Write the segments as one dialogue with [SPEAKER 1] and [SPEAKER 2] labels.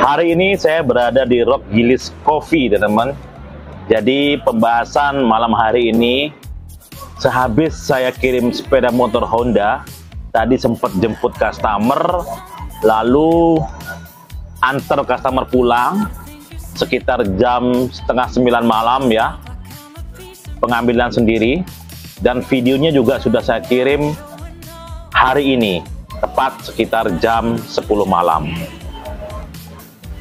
[SPEAKER 1] Hari ini saya berada di Rock Gilis Coffee, teman-teman. Jadi pembahasan malam hari ini, sehabis saya kirim sepeda motor Honda, tadi sempat jemput customer, lalu antar customer pulang sekitar jam setengah sembilan malam ya, pengambilan sendiri, dan videonya juga sudah saya kirim hari ini, tepat sekitar jam 10 malam.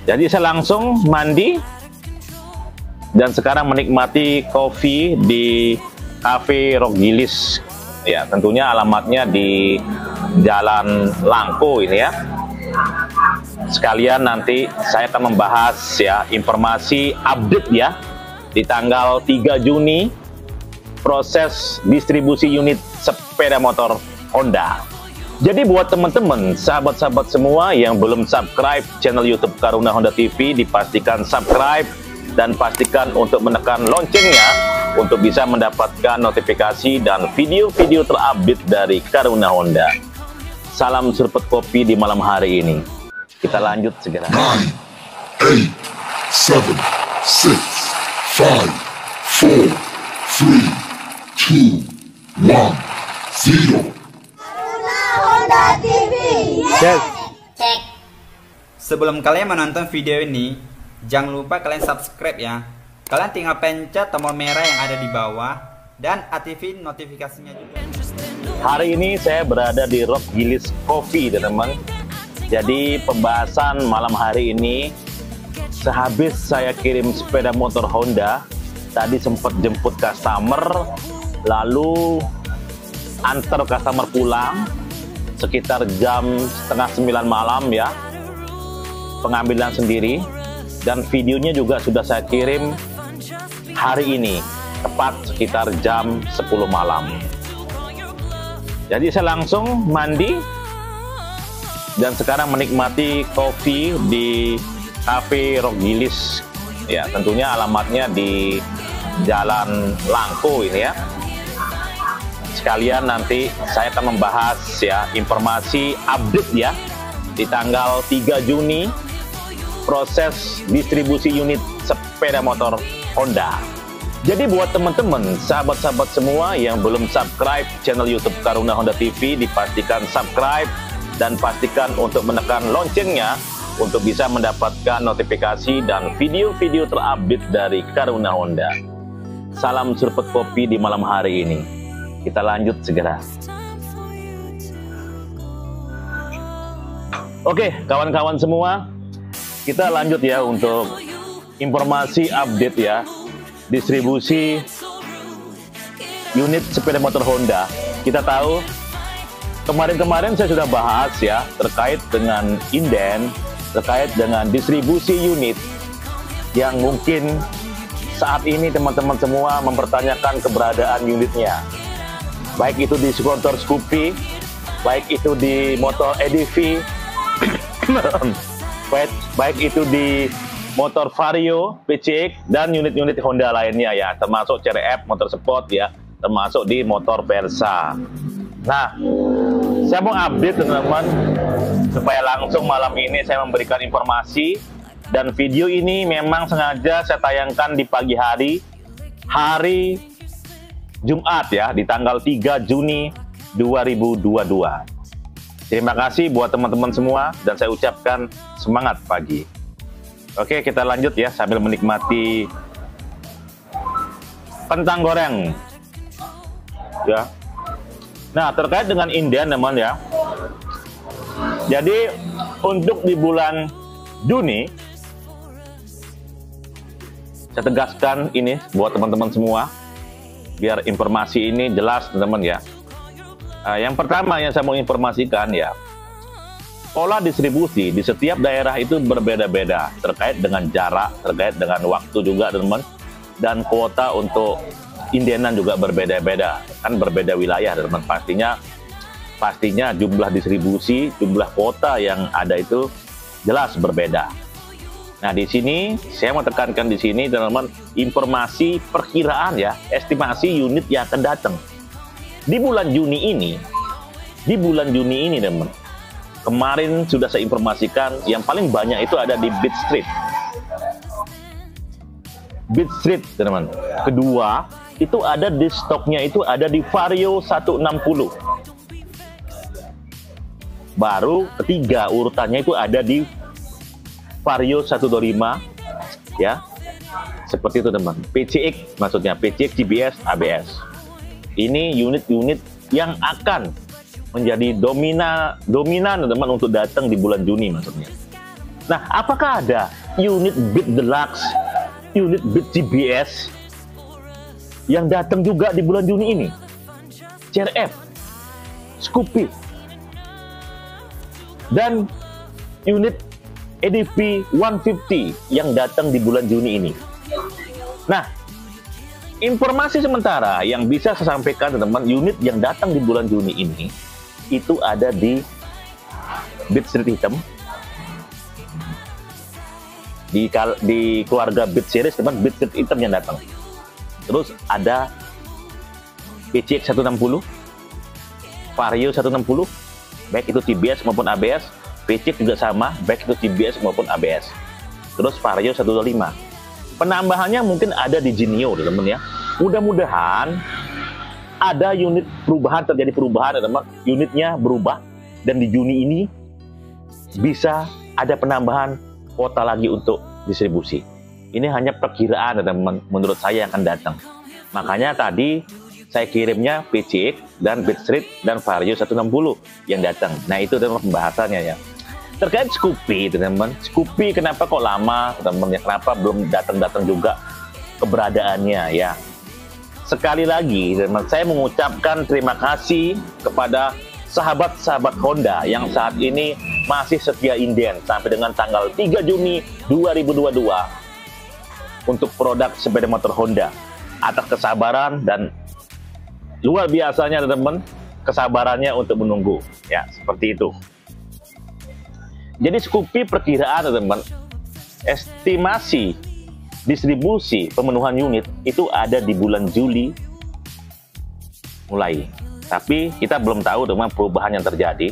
[SPEAKER 1] Jadi saya langsung mandi dan sekarang menikmati kopi di Cafe Rogilis. Ya, tentunya alamatnya di Jalan Langko ini ya. Sekalian nanti saya akan membahas ya informasi update ya di tanggal 3 Juni proses distribusi unit sepeda motor Honda. Jadi buat teman-teman, sahabat-sahabat semua yang belum subscribe channel YouTube Karuna Honda TV, dipastikan subscribe dan pastikan untuk menekan loncengnya untuk bisa mendapatkan notifikasi dan video-video terupdate dari Karuna Honda. Salam serpet kopi di malam hari ini. Kita lanjut segera.
[SPEAKER 2] 9, 8, 7, 6, 5, 4, 3, 2, 1, 0.
[SPEAKER 3] Cek.
[SPEAKER 4] Cek.
[SPEAKER 3] Sebelum kalian menonton video ini, jangan lupa kalian subscribe ya. Kalian tinggal pencet tombol merah yang ada di bawah dan aktifin notifikasinya juga.
[SPEAKER 1] Hari ini saya berada di Rock Gilis Coffee, teman-teman. Jadi pembahasan malam hari ini, sehabis saya kirim sepeda motor Honda, tadi sempat jemput customer, lalu antar customer pulang, sekitar jam setengah sembilan malam ya pengambilan sendiri. Dan videonya juga sudah saya kirim hari ini tepat sekitar jam 10 malam. Jadi saya langsung mandi dan sekarang menikmati kopi di Cafe Rogilis. Ya tentunya alamatnya di Jalan Langko ini ya sekalian nanti saya akan membahas ya informasi update ya di tanggal 3 Juni proses distribusi unit sepeda motor Honda. Jadi buat teman-teman, sahabat-sahabat semua yang belum subscribe channel YouTube Karuna Honda TV, dipastikan subscribe dan pastikan untuk menekan loncengnya untuk bisa mendapatkan notifikasi dan video-video terupdate dari Karuna Honda. Salam surpet kopi di malam hari ini. Kita lanjut segera. Oke, kawan-kawan semua, kita lanjut ya untuk informasi update ya distribusi unit sepeda motor Honda. Kita tahu kemarin-kemarin saya sudah bahas ya terkait dengan inden, terkait dengan distribusi unit yang mungkin saat ini teman-teman semua mempertanyakan keberadaan unitnya baik itu di skuter Scoopy, baik itu di motor EDV, baik, baik itu di motor Vario, PCX, dan unit-unit Honda lainnya ya, termasuk CRF, motor sport ya, termasuk di motor Versa. Nah, saya mau update teman-teman, supaya langsung malam ini saya memberikan informasi, dan video ini memang sengaja saya tayangkan di pagi hari, hari Jumat ya di tanggal 3 Juni 2022. Terima kasih buat teman-teman semua dan saya ucapkan semangat pagi. Oke, kita lanjut ya sambil menikmati kentang goreng. Ya. Nah, terkait dengan Indian teman ya. Jadi untuk di bulan Juni saya tegaskan ini buat teman-teman semua biar informasi ini jelas teman-teman ya. Uh, yang pertama yang saya mau informasikan ya, pola distribusi di setiap daerah itu berbeda-beda terkait dengan jarak, terkait dengan waktu juga teman-teman, dan kuota untuk indenan juga berbeda-beda, kan berbeda wilayah teman-teman. Pastinya pastinya jumlah distribusi, jumlah kuota yang ada itu jelas berbeda. Nah, di sini saya mau tekankan di sini teman-teman informasi perkiraan ya, estimasi unit yang akan datang. Di bulan Juni ini, di bulan Juni ini teman, Kemarin sudah saya informasikan yang paling banyak itu ada di Beat Street. Beat Street, teman-teman. Kedua, itu ada di stoknya itu ada di Vario 160. Baru ketiga urutannya itu ada di Vario 125 ya. Seperti itu teman. PCX maksudnya PCX GBS ABS. Ini unit-unit yang akan menjadi domina dominan teman untuk datang di bulan Juni maksudnya. Nah, apakah ada unit Beat Deluxe, unit Beat GBS yang datang juga di bulan Juni ini? CRF, Scoopy, dan unit EDP 150 yang datang di bulan Juni ini. Nah, informasi sementara yang bisa saya sampaikan teman-teman unit yang datang di bulan Juni ini itu ada di Beat Street Hitam. Di di keluarga Beat Series teman Beat Street Hitam yang datang. Terus ada PCX 160 Vario 160 baik itu TBS maupun ABS PCX juga sama baik itu TBS maupun ABS terus Vario 125 penambahannya mungkin ada di Genio teman-teman ya. Mudah-mudahan ada unit perubahan terjadi perubahan teman unitnya berubah dan di Juni ini bisa ada penambahan kuota lagi untuk distribusi. Ini hanya perkiraan teman menurut saya yang akan datang. Makanya tadi saya kirimnya PCX dan Bitstreet dan Vario 160 yang datang. Nah itu adalah pembahasannya ya terkait Scoopy teman-teman. Scoopy kenapa kok lama teman-teman? Ya kenapa belum datang-datang juga keberadaannya ya? Sekali lagi saya mengucapkan terima kasih kepada sahabat-sahabat Honda yang saat ini masih setia inden sampai dengan tanggal 3 Juni 2022 untuk produk sepeda motor Honda. Atas kesabaran dan luar biasanya teman-teman kesabarannya untuk menunggu ya seperti itu jadi Scoopy perkiraan teman-teman estimasi distribusi pemenuhan unit itu ada di bulan Juli mulai. Tapi kita belum tahu dengan perubahan yang terjadi.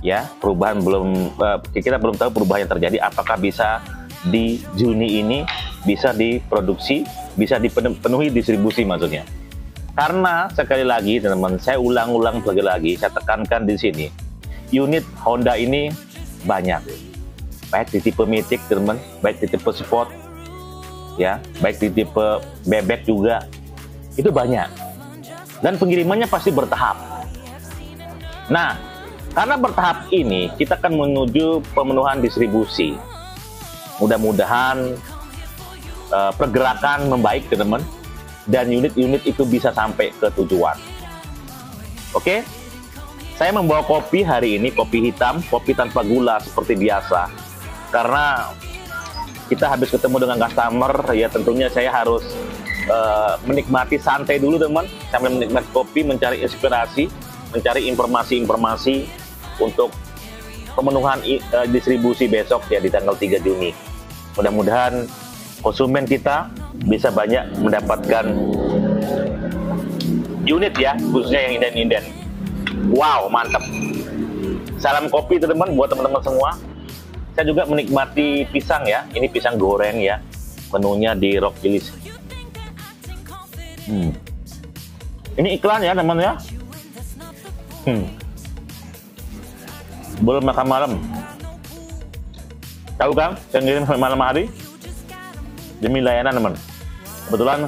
[SPEAKER 1] Ya, perubahan belum uh, kita belum tahu perubahan yang terjadi apakah bisa di Juni ini bisa diproduksi, bisa dipenuhi distribusi maksudnya. Karena sekali lagi teman-teman, saya ulang-ulang lagi lagi, saya tekankan di sini. Unit Honda ini banyak. Baik di tipe Mythic teman, baik di tipe Sport, ya baik di tipe bebek juga itu banyak. Dan pengirimannya pasti bertahap. Nah karena bertahap ini kita akan menuju pemenuhan distribusi. Mudah-mudahan uh, pergerakan membaik teman dan unit-unit itu bisa sampai ke tujuan. Oke saya membawa kopi hari ini kopi hitam kopi tanpa gula seperti biasa. Karena kita habis ketemu dengan customer ya tentunya saya harus uh, menikmati santai dulu teman. Sambil menikmati kopi mencari inspirasi mencari informasi-informasi untuk pemenuhan uh, distribusi besok ya di tanggal 3 Juni. Mudah-mudahan konsumen kita bisa banyak mendapatkan unit ya khususnya yang inden-inden wow mantap salam kopi teman-teman buat teman-teman semua saya juga menikmati pisang ya. Ini pisang goreng ya. Menunya di Rock Gilis. Hmm. Ini iklan ya teman ya. Hmm. Belum makan malam. Tahu kan? Yang ngirim malam hari demi layanan teman. Kebetulan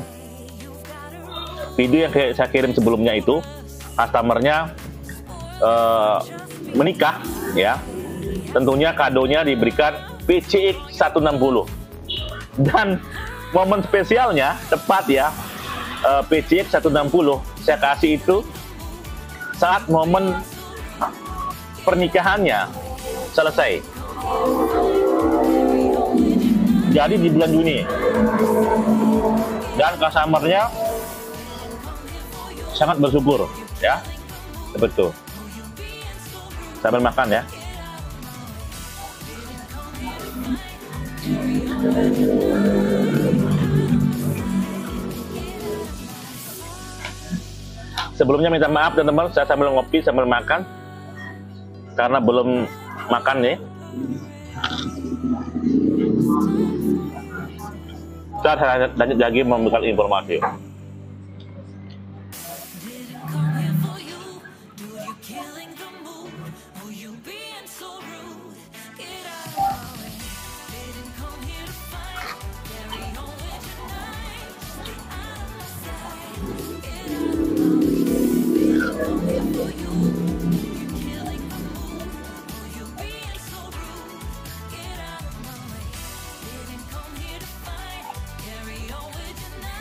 [SPEAKER 1] video yang saya kirim sebelumnya itu customernya uh, menikah ya. Tentunya kadonya diberikan PCX 160 dan momen spesialnya tepat ya uh, PCX 160 saya kasih itu saat momen pernikahannya selesai. Jadi di bulan Juni. Dan customernya sangat bersyukur ya. Betul sambil makan ya Sebelumnya minta maaf teman-teman, saya sambil ngopi sambil makan karena belum makan nih. Saya lanjut lagi memberikan informasi.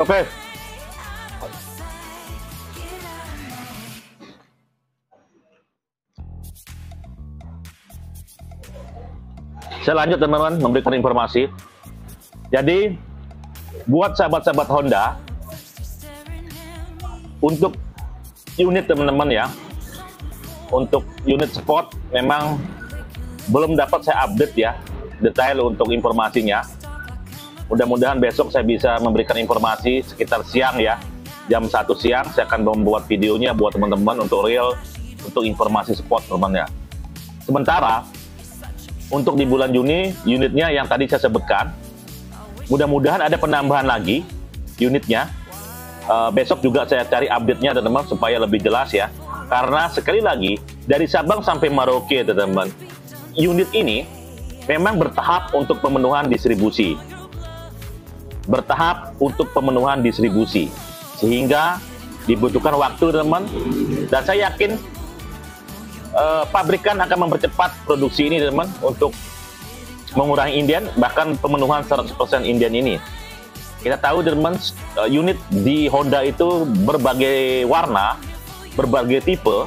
[SPEAKER 1] Oke. Saya lanjut teman-teman memberikan informasi. Jadi buat sahabat-sahabat Honda untuk unit teman-teman ya. Untuk unit sport memang belum dapat saya update ya detail untuk informasinya Mudah-mudahan besok saya bisa memberikan informasi sekitar siang ya. Jam 1 siang saya akan membuat videonya buat teman-teman untuk real, untuk informasi spot teman ya. Sementara, untuk di bulan Juni, unitnya yang tadi saya sebutkan, mudah-mudahan ada penambahan lagi unitnya. Uh, besok juga saya cari update-nya teman-teman supaya lebih jelas ya. Karena sekali lagi, dari Sabang sampai Maroke teman-teman, unit ini memang bertahap untuk pemenuhan distribusi bertahap untuk pemenuhan distribusi sehingga dibutuhkan waktu teman dan saya yakin uh, pabrikan akan mempercepat produksi ini teman untuk mengurangi Indian bahkan pemenuhan 100% Indian ini. Kita tahu teman uh, unit di Honda itu berbagai warna berbagai tipe.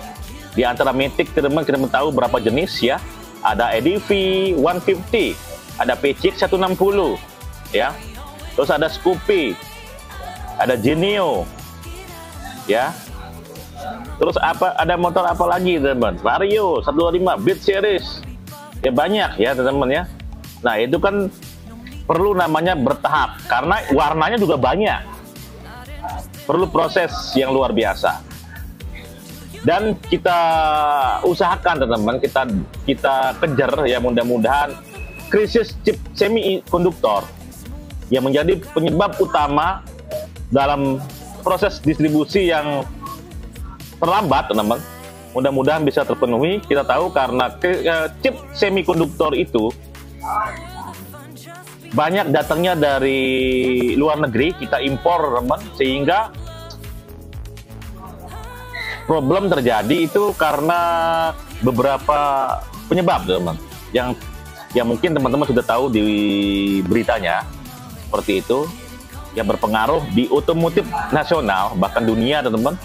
[SPEAKER 1] Di antara Matic teman kita tahu berapa jenis ya. Ada EDV 150 ada PCX 160 ya Terus ada Scoopy, ada Genio, ya. Terus apa? Ada motor apa lagi, teman? Vario 125 Beat Series, ya banyak ya, teman-teman ya. Nah itu kan perlu namanya bertahap karena warnanya juga banyak. Perlu proses yang luar biasa. Dan kita usahakan teman-teman, kita kita kejar ya mudah-mudahan krisis chip semikonduktor yang menjadi penyebab utama dalam proses distribusi yang terlambat, teman-teman. Mudah-mudahan bisa terpenuhi. Kita tahu karena eh, chip semikonduktor itu banyak datangnya dari luar negeri, kita impor, teman, sehingga problem terjadi itu karena beberapa penyebab, teman, yang yang mungkin teman-teman sudah tahu di beritanya seperti itu yang berpengaruh di otomotif nasional bahkan dunia teman-teman.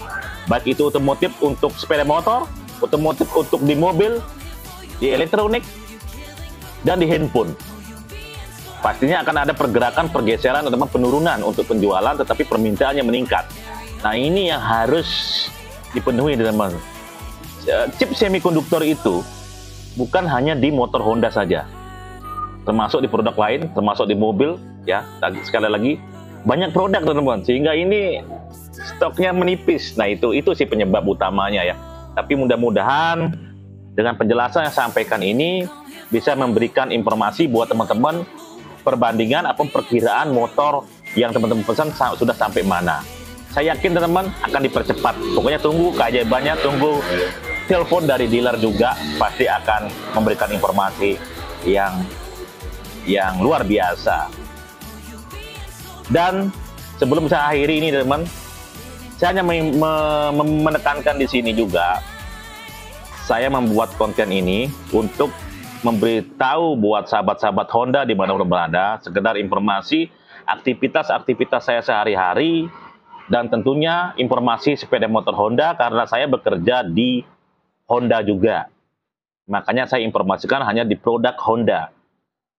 [SPEAKER 1] Baik itu otomotif untuk sepeda motor otomotif untuk di mobil di elektronik dan di handphone. Pastinya akan ada pergerakan pergeseran teman penurunan untuk penjualan tetapi permintaannya meningkat. Nah ini yang harus dipenuhi teman-teman. Chip semikonduktor itu bukan hanya di motor Honda saja termasuk di produk lain termasuk di mobil ya. Sekali lagi banyak produk teman-teman. Sehingga ini stoknya menipis. Nah itu itu sih penyebab utamanya ya. Tapi mudah-mudahan dengan penjelasan yang sampaikan ini bisa memberikan informasi buat teman-teman perbandingan apa perkiraan motor yang teman-teman pesan sudah sampai mana. Saya yakin teman-teman akan dipercepat. Pokoknya tunggu keajaibannya tunggu telepon dari dealer juga pasti akan memberikan informasi yang yang luar biasa dan sebelum saya akhiri ini teman, saya hanya me me menekankan di sini juga, saya membuat konten ini untuk memberitahu buat sahabat-sahabat Honda di mana berada, sekedar informasi aktivitas-aktivitas saya sehari-hari, dan tentunya informasi sepeda motor Honda karena saya bekerja di Honda juga. Makanya saya informasikan hanya di produk Honda.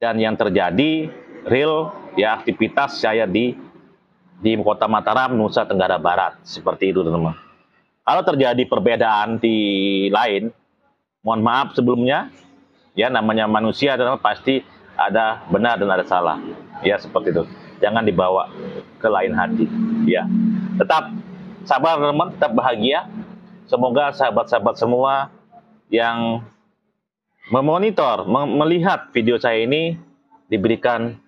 [SPEAKER 1] Dan yang terjadi real ya aktivitas saya di di kota Mataram, Nusa Tenggara Barat. Seperti itu, teman-teman. Kalau terjadi perbedaan di lain, mohon maaf sebelumnya. Ya, namanya manusia teman pasti ada benar dan ada salah. Ya, seperti itu. Jangan dibawa ke lain hati. Ya. Tetap sabar, teman, tetap bahagia. Semoga sahabat-sahabat semua yang memonitor, mem- melihat video saya ini diberikan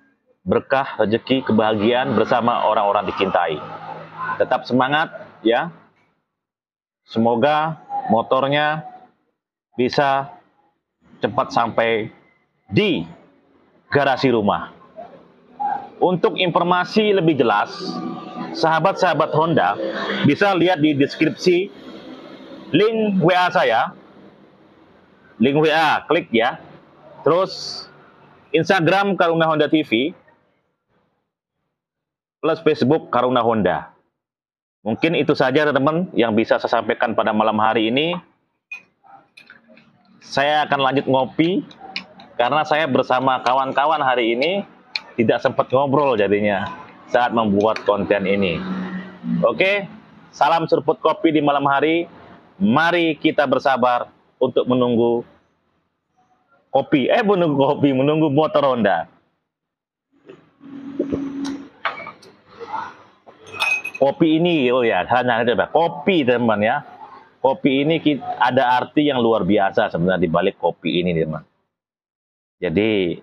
[SPEAKER 1] berkah, rezeki, kebahagiaan bersama orang-orang dicintai. Tetap semangat ya. Semoga motornya bisa cepat sampai di garasi rumah. Untuk informasi lebih jelas, sahabat-sahabat Honda bisa lihat di deskripsi link WA saya. Link WA, klik ya. Terus Instagram Karuna Honda TV plus Facebook Karuna Honda. Mungkin itu saja teman-teman yang bisa saya sampaikan pada malam hari ini. Saya akan lanjut ngopi karena saya bersama kawan-kawan hari ini tidak sempat ngobrol jadinya saat membuat konten ini. Oke, salam seruput kopi di malam hari. Mari kita bersabar untuk menunggu kopi. Eh, menunggu kopi, menunggu motor Honda. Kopi ini, oh ya, hanya ada kopi teman ya. Kopi ini ada arti yang luar biasa sebenarnya di balik kopi ini teman. Jadi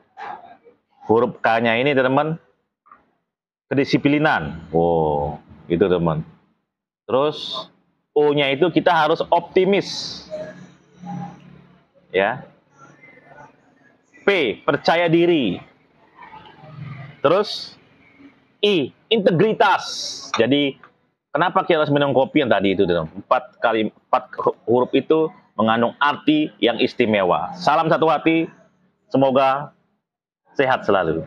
[SPEAKER 1] huruf K-nya ini teman kedisiplinan. Oh, itu teman. Terus O-nya itu kita harus optimis. Ya. Percaya diri. Terus I, integritas. Jadi kenapa kita harus minum kopi yang tadi itu? Empat kali empat huruf itu mengandung arti yang istimewa. Salam satu hati. Semoga sehat selalu.